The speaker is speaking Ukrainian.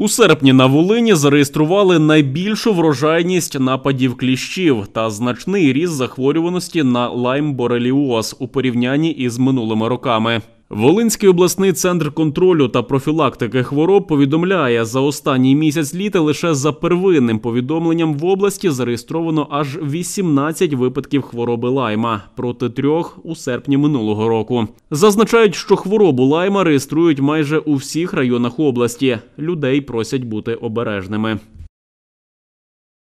У серпні на Волині зареєстрували найбільшу врожайність нападів кліщів та значний ріст захворюваності на лайм-бореліоз у порівнянні із минулими роками. Волинський обласний центр контролю та профілактики хвороб повідомляє, за останній місяць літа лише за первинним повідомленням в області зареєстровано аж 18 випадків хвороби лайма проти трьох у серпні минулого року. Зазначають, що хворобу лайма реєструють майже у всіх районах області. Людей просять бути обережними.